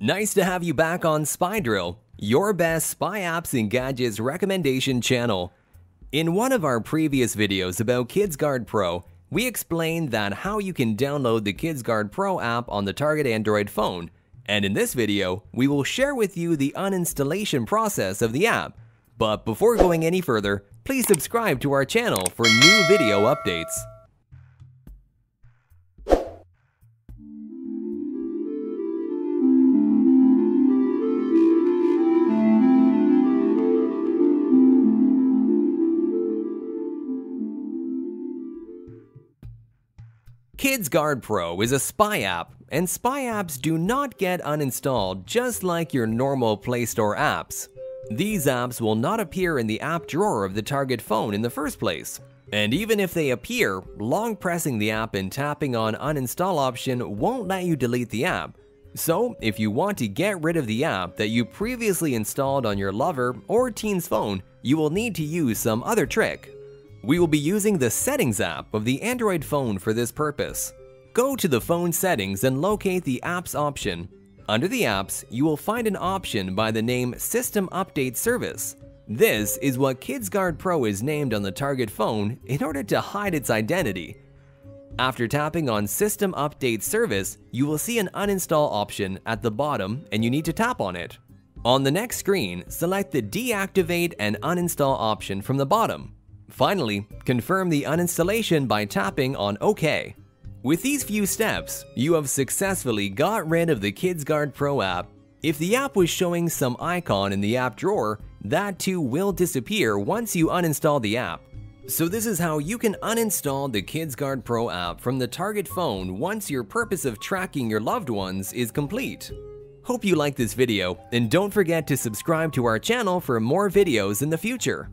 Nice to have you back on SpyDrill, your best spy apps and gadgets recommendation channel. In one of our previous videos about KidsGuard Pro, we explained that how you can download the KidsGuard Pro app on the target Android phone, and in this video, we will share with you the uninstallation process of the app. But before going any further, please subscribe to our channel for new video updates. KidsGuard Pro is a spy app, and spy apps do not get uninstalled just like your normal Play Store apps. These apps will not appear in the app drawer of the target phone in the first place. And even if they appear, long pressing the app and tapping on uninstall option won't let you delete the app. So, if you want to get rid of the app that you previously installed on your lover or teen's phone, you will need to use some other trick. We will be using the Settings app of the Android phone for this purpose. Go to the phone settings and locate the Apps option. Under the Apps, you will find an option by the name System Update Service. This is what KidsGuard Pro is named on the target phone in order to hide its identity. After tapping on System Update Service, you will see an uninstall option at the bottom and you need to tap on it. On the next screen, select the Deactivate and Uninstall option from the bottom. Finally, confirm the uninstallation by tapping on OK. With these few steps, you have successfully got rid of the KidsGuard Pro app. If the app was showing some icon in the app drawer, that too will disappear once you uninstall the app. So this is how you can uninstall the KidsGuard Pro app from the target phone once your purpose of tracking your loved ones is complete. Hope you liked this video, and don't forget to subscribe to our channel for more videos in the future.